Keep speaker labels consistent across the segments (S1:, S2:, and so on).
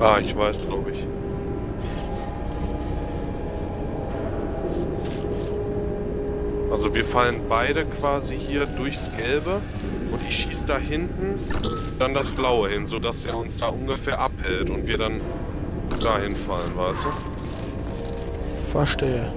S1: Ah, ich weiß, glaube ich. Also wir fallen beide quasi hier durchs Gelbe und ich schieße da hinten dann das Blaue hin, sodass er uns da ungefähr abhält und wir dann dahin fallen, weißt du?
S2: Verstehe.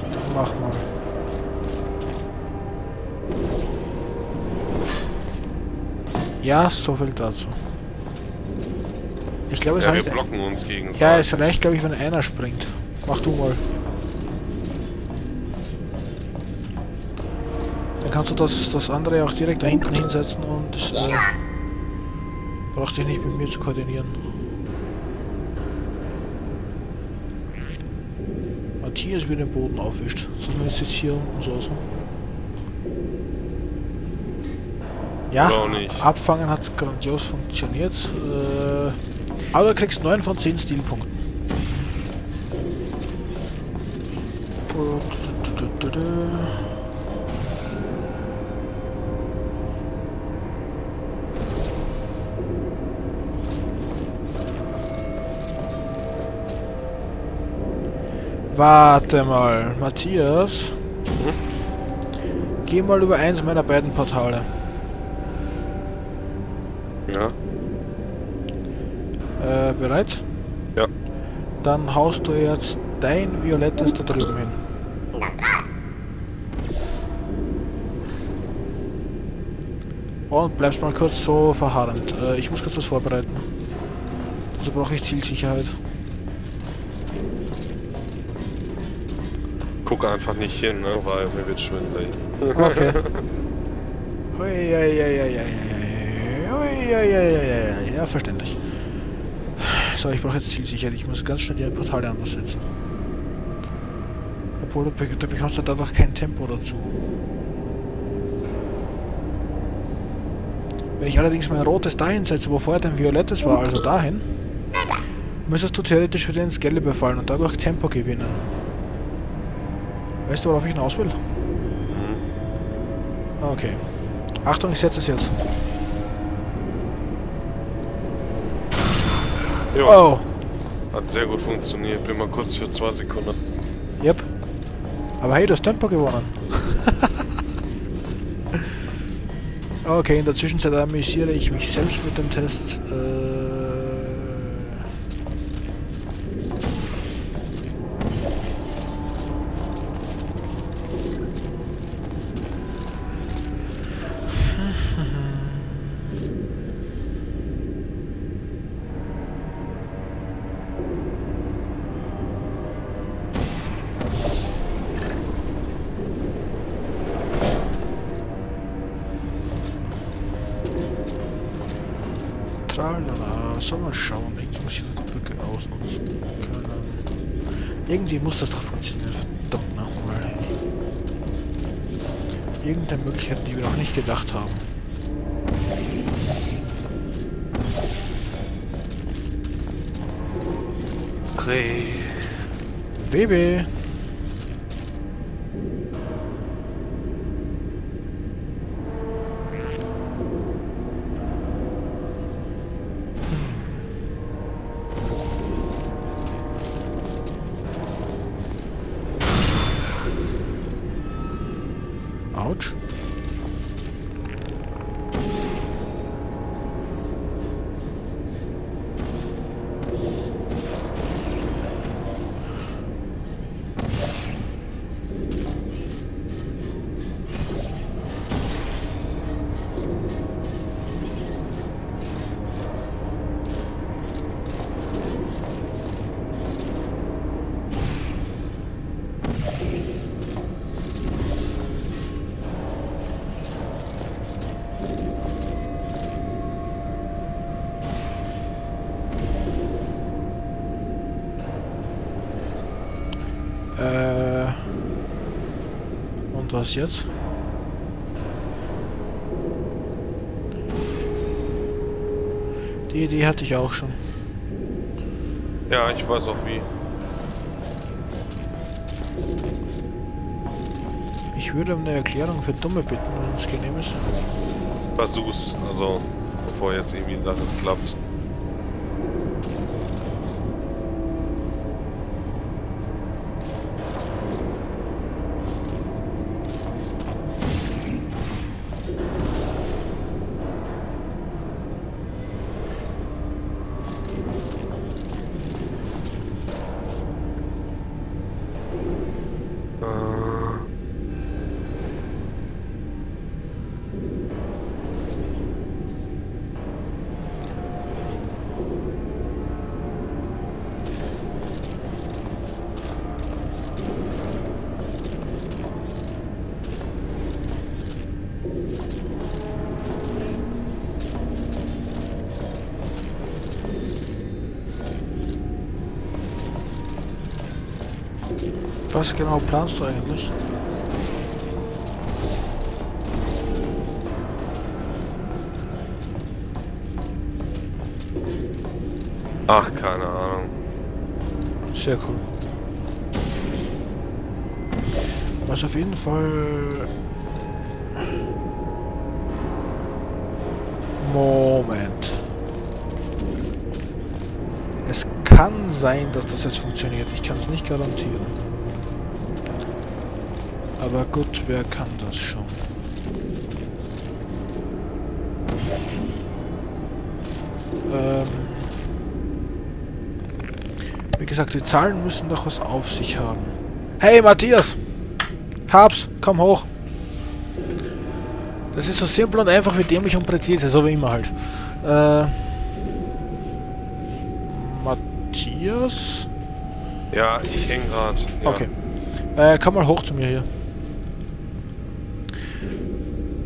S2: Dann mach mal. Ja, so viel dazu. Ich glaube, es
S1: Ja, wir blocken uns gegenseitig.
S2: Ja, es reicht, glaube ich, wenn einer springt. Mach du mal. Dann kannst du das, das andere auch direkt da hinten hinsetzen und äh, brauchst dich nicht mit mir zu koordinieren. Matthias wie den Boden aufwischt. Zumindest jetzt hier unten so. so. Ja. Abfangen hat grandios funktioniert. Äh, aber du kriegst 9 von 10 Stilpunkten. Warte mal, Matthias. Geh mal über eins meiner beiden Portale.
S1: Ja,
S2: Äh, bereit?
S1: ja.
S2: Dann haust du jetzt dein Violettes da drüben hin. Und bleibst mal kurz so verharrend. Äh, ich muss kurz was vorbereiten. Also brauche ich Zielsicherheit.
S1: Guck einfach nicht hin, ne, weil mir wird schwindelig.
S2: Okay. Hui, ui, ui, ui, ui, ui, ui, ui, ui, ui, Ja, verständlich. So, ich brauche jetzt Zielsicherheit. Ich muss ganz schnell die Portale anders setzen. Obwohl, du, du bekommst ja dadurch kein Tempo dazu. Wenn ich allerdings mein rotes dahin setze, wo vorher dein violettes war, also dahin, müsstest du theoretisch wieder ins Gelbe fallen und dadurch Tempo gewinnen. Weißt du, worauf ich hinaus will?
S1: Mhm.
S2: Okay. Achtung, ich setze es jetzt.
S1: Ja,
S2: Oh,
S1: hat sehr gut funktioniert. Bin mal kurz für zwei Sekunden.
S2: yep. Aber hey, du hast Tempo gewonnen. okay, in der Zwischenzeit amüsiere ich mich selbst mit den Tests. Äh Soll mal schauen. Irgendwie muss ich die Brücke ausnutzen können. Irgendwie muss das doch funktionieren, verdammt nochmal. Irgendeine Möglichkeit, die wir noch nicht gedacht haben.
S1: Hey.
S2: WB! Und was jetzt? Die Idee hatte ich auch schon.
S1: Ja, ich weiß auch wie.
S2: Ich würde um eine Erklärung für Dumme bitten, wenn es genehm ist.
S1: Versuch's, also bevor jetzt irgendwie sagt, es klappt.
S2: Was genau planst du eigentlich?
S1: Ach, keine Ahnung.
S2: Sehr cool. Was auf jeden Fall... Moment. Es kann sein, dass das jetzt funktioniert. Ich kann es nicht garantieren. Aber gut, wer kann das schon? Ähm... Wie gesagt, die Zahlen müssen doch was auf sich haben. Hey, Matthias! Hab's, komm hoch! Das ist so simpel und einfach wie dämlich und präzise, so wie immer halt. Äh, Matthias?
S1: Ja, ich häng grad. Ja.
S2: Okay. Äh, komm mal hoch zu mir hier.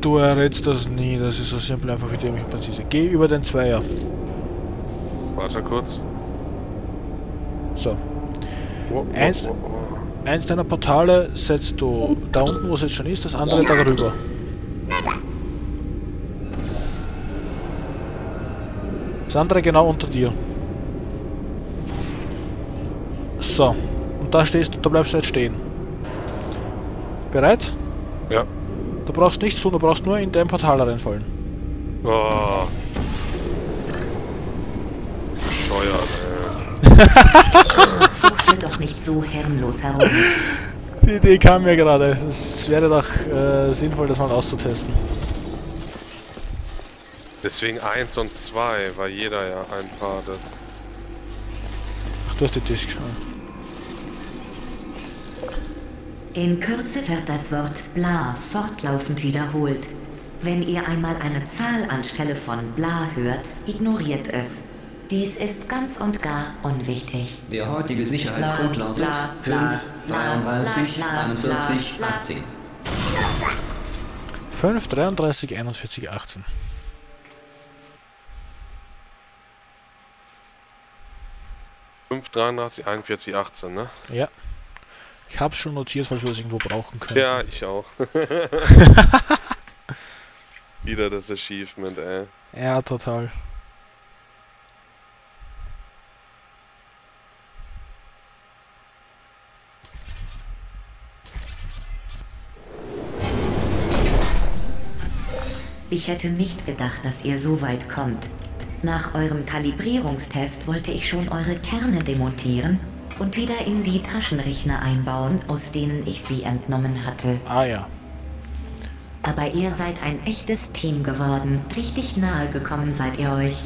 S2: Du errätst das nie, das ist so simpel einfach wie und präzise. Geh über den Zweier.
S1: Warte kurz.
S2: So. Eins-. Eins deiner Portale setzt du da unten, wo es jetzt schon ist, das andere darüber. Das andere genau unter dir. So. Und da stehst du, da bleibst du jetzt stehen. Bereit?
S1: Ja.
S2: Du brauchst nichts tun, du brauchst nur in dein Portal reinfallen.
S1: Oh. Bescheuert, ey.
S3: Fuchtle doch nicht so herrenlos herum.
S2: Die Idee kam mir gerade. Es wäre doch äh, sinnvoll, das mal auszutesten.
S1: Deswegen 1 und 2, weil jeder ja ein Part ist.
S2: Ach, du hast die Disk.
S3: In Kürze wird das Wort bla fortlaufend wiederholt. Wenn ihr einmal eine Zahl anstelle von bla hört, ignoriert es. Dies ist ganz und gar unwichtig.
S4: Der heutige Sicherheitscode lautet
S3: bla,
S4: 5,
S3: bla, bla,
S4: 33,
S3: bla, bla,
S4: 41,
S3: bla, bla.
S4: 18.
S2: 5, 33, 41, 18.
S1: Fünf, 83, 41, 18, ne?
S2: Ja. Ich hab's schon notiert, falls wir das irgendwo brauchen können.
S1: Ja, ich auch. Wieder das Achievement, ey.
S2: Ja, total.
S3: Ich hätte nicht gedacht, dass ihr so weit kommt. Nach eurem Kalibrierungstest wollte ich schon eure Kerne demontieren und wieder in die Taschenrechner einbauen, aus denen ich sie entnommen hatte.
S2: Ah ja.
S3: Aber ihr seid ein echtes Team geworden. Richtig nahe gekommen seid ihr euch.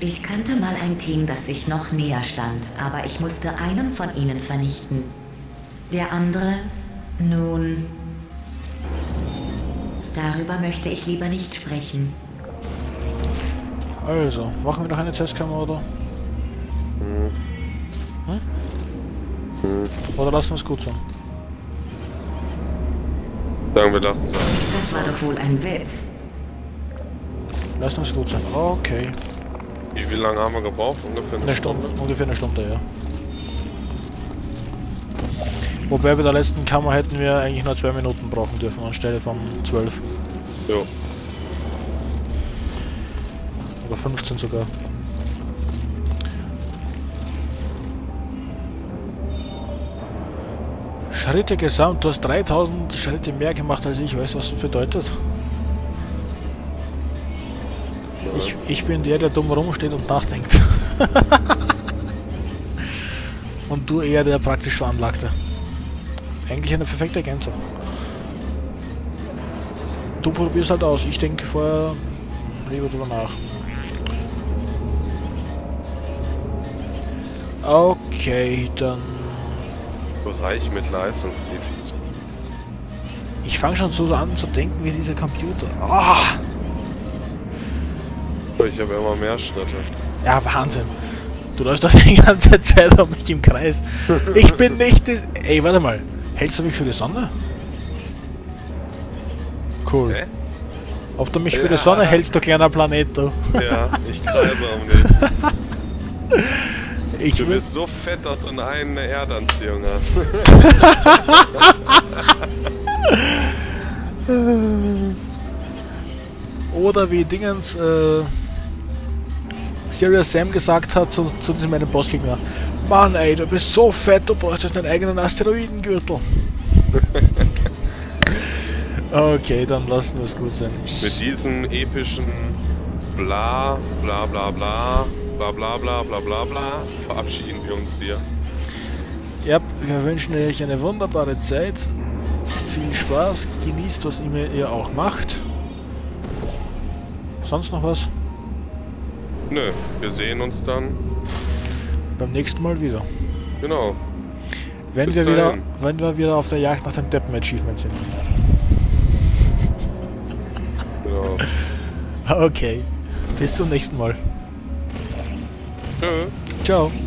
S3: Ich kannte mal ein Team, das sich noch näher stand, aber ich musste einen von ihnen vernichten. Der andere, nun... Darüber möchte ich lieber nicht sprechen.
S2: Also, machen wir noch eine Testkammer, oder? Hm? Oder lassen wir es gut sein?
S1: Sagen wir lassen es
S3: Das war doch wohl ein Witz.
S2: Lassen wir es gut sein. Okay.
S1: Wie, wie lange haben wir gebraucht? Ungefähr
S2: Eine Stunde. Ungefähr eine Stunde, ja. Wobei bei der letzten Kammer hätten wir eigentlich nur zwei Minuten brauchen dürfen, anstelle von zwölf.
S1: Jo.
S2: Oder 15 sogar. Schritte gesamt, du hast 3000 Schritte mehr gemacht als ich, weißt du was das bedeutet? Ich, ich bin der, der dumm rumsteht und nachdenkt. und du eher der praktisch Veranlagte. Eigentlich eine perfekte Ergänzung. Du probierst halt aus, ich denke vorher lieber drüber nach. Okay, dann...
S1: Bereich mit Leistungsdefizit.
S2: Ich fange schon so an zu denken wie dieser Computer. Ah!
S1: Ich habe immer mehr Schritte.
S2: Ja, Wahnsinn. Du läufst doch die ganze Zeit um mich im Kreis. Ich bin nicht das... Ey, warte mal. Hältst du mich für die Sonne? Cool.
S1: Hä?
S2: Ob du mich für die
S1: Ja.
S2: Sonne hältst, du kleiner Planet, du.
S1: Ja, ich kreise um dich.
S2: Ich
S1: Du bist so fett, dass du eine eigene Erdanziehung hast.
S2: oder wie Dingens, äh, Serious Sam gesagt hat zu, zu diesem einen Bossgegner. Mann ey, du bist so fett, du bräuchtest einen eigenen Asteroidengürtel. okay, dann lassen wir es gut sein.
S1: Mit diesem epischen Bla, bla bla bla, bla bla bla bla bla bla verabschieden wir uns hier.
S2: ja, wir wünschen euch eine wunderbare Zeit. Viel Spaß, genießt, was immer ihr auch macht. Sonst noch was?
S1: Nö, wir sehen uns dann.
S2: Beim nächsten Mal wieder.
S1: Genau.
S2: Wenn
S1: Bis
S2: wir, wieder,
S1: dahin.
S2: wenn wir wieder auf der Jagd nach dem Deppen-Achievement sind.
S1: genau.
S2: Okay. Bis zum nächsten Mal.
S1: Tschö.
S2: Ciao.